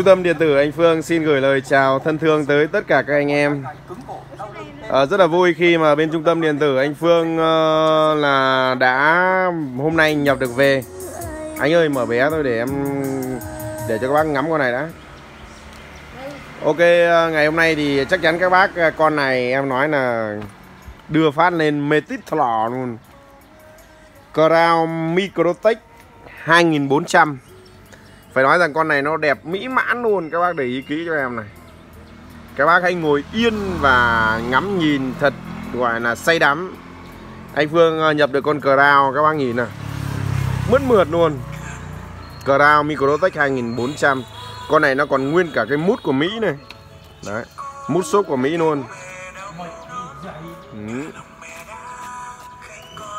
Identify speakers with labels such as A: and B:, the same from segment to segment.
A: Trung tâm điện tử anh Phương xin gửi lời chào thân thương tới tất cả các anh em. À, rất là vui khi mà bên trung tâm điện tử anh Phương uh, là đã hôm nay nhập được về. Anh ơi mở bé thôi để em để cho các bác ngắm con này đã. Ok ờ, ngày hôm nay thì chắc chắn các bác con này em nói là đưa phát lên mê tít thỏ luôn. Crown Microtech 2400 phải nói rằng con này nó đẹp mỹ mãn luôn. Các bác để ý kỹ cho em này. Các bác hãy ngồi yên và ngắm nhìn thật gọi là say đắm. Anh Phương ờ, nhập được con Crown các bác nhìn này, mướt mượt luôn. Crown Microtech 2400 con này nó còn nguyên cả cái mút của Mỹ này. Đấy mút xốp của Mỹ luôn. Ừ.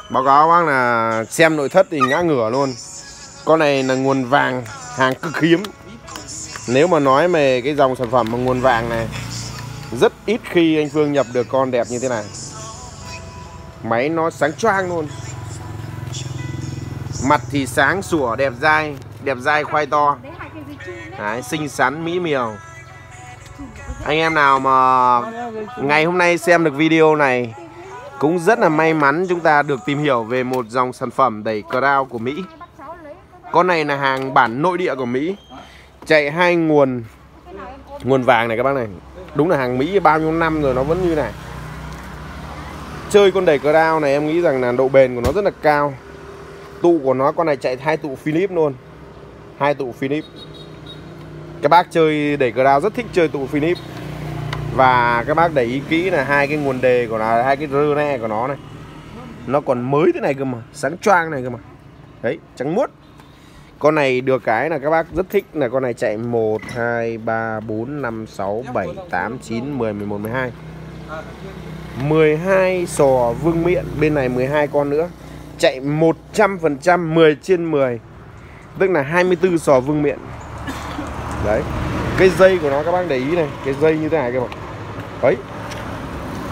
A: báo cáo bác là xem nội thất thì ngã ngửa luôn. Con này là nguồn vàng hàng cực hiếm. Nếu mà nói về cái dòng sản phẩm mà nguồn vàng này rất ít khi anh Phương nhập được con đẹp như thế này. Máy nó sáng choang luôn. Mặt thì sáng sủa đẹp dai đẹp dai khoai to. Đấy, xinh xắn mỹ miều. Anh em nào mà ngày hôm nay xem được video này cũng rất là may mắn chúng ta được tìm hiểu về một dòng sản phẩm đẩy crown của Mỹ con này là hàng bản nội địa của Mỹ. Chạy hai nguồn Nguồn vàng này các bác này. Đúng là hàng Mỹ bao nhiêu năm rồi nó vẫn như này. Chơi con đẩy crown này em nghĩ rằng là độ bền của nó rất là cao. Tụ của nó, con này chạy hai tụ Philip luôn. Hai tụ Philip. Các bác chơi đẩy crown rất thích chơi tụ Philip. Và các bác để ý kỹ là hai cái nguồn đề của nó, Hai cái rơ ne của nó này. Nó còn mới thế này cơ mà, Sáng choang này cơ mà. Đấy, trắng muốt con này được cái là các bác rất thích là con này chạy 1, 2, 3, 4, 5, 6, 7, 8, 9, 10, 11, 12 12 sò vương miện Bên này 12 con nữa. Chạy 100% 10 trên 10 Tức là 24 sò vương miện. Đấy. Cái dây của nó các bác để ý này Cái dây như thế này cơ mà Đấy.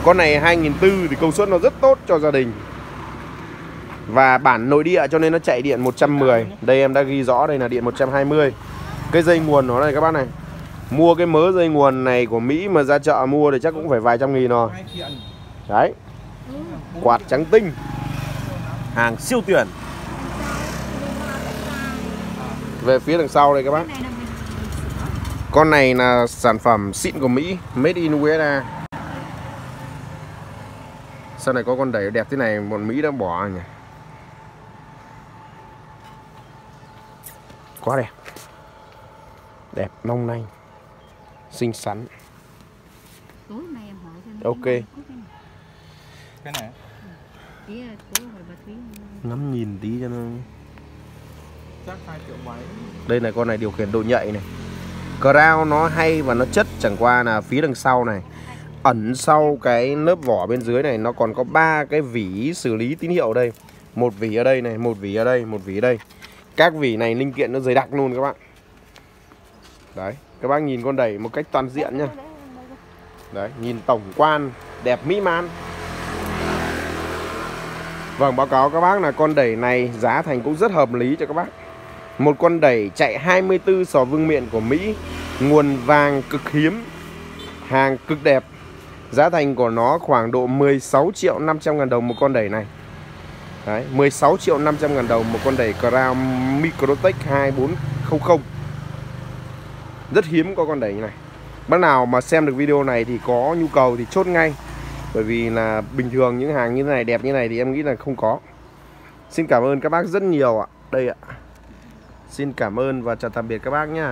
A: Con này 2004 thì công suất nó rất tốt cho gia đình và bản nội địa cho nên nó chạy điện 110 Đây, em đã ghi rõ đây là điện 120 Cái dây nguồn nó này các bác này. Mua cái mớ dây nguồn này của Mỹ mà ra chợ mua thì chắc cũng phải vài trăm nghìn rồi. Đấy. Quạt trắng tinh. Hàng siêu tuyển. Về phía đằng sau đây các bác. Con này là sản phẩm xịn của Mỹ, Made in USA Sau này có con đẩy đẹp thế này, Bọn Mỹ đã bỏ nhỉ? Quá đẹp. Đẹp nông nanh xinh xắn. Ok.
B: cái này.
A: Ngắm nhìn tí cho nó.
B: Chắc 2 triệu mấy.
A: Đây là con này điều khiển độ nhạy này. Crown nó hay và nó chất chẳng qua là phía đằng sau này. Ẩn sau cái lớp vỏ bên dưới này nó còn có ba cái vỉ xử lý tín hiệu ở đây. Một vỉ ở đây này một vỉ ở đây một vỉ ở đây các vỉ này linh kiện nó dày đặc luôn các bạn. Đấy, các bác nhìn con đẩy một cách toàn diện nhá. Đấy, nhìn tổng quan, đẹp mỹ man. Vâng báo cáo các bác là con đẩy này giá thành cũng rất hợp lý cho các bác. Một con đẩy chạy 24 sò vương miện của Mỹ. Nguồn vàng cực hiếm, hàng cực đẹp. Giá thành của nó khoảng độ 16 triệu 500 ngàn đồng một con đẩy này. Đấy, 16 triệu 500 ngàn đồng một con đẩy Crown Microtech 2400 Rất hiếm có con đẩy như này. Bác nào mà xem được video này thì có nhu cầu thì chốt ngay. Bởi vì là bình thường những hàng như thế này đẹp như này thì em nghĩ là không có. Xin cảm ơn các bác rất nhiều ạ. Đây ạ. Xin cảm ơn và chào tạm biệt các bác nhé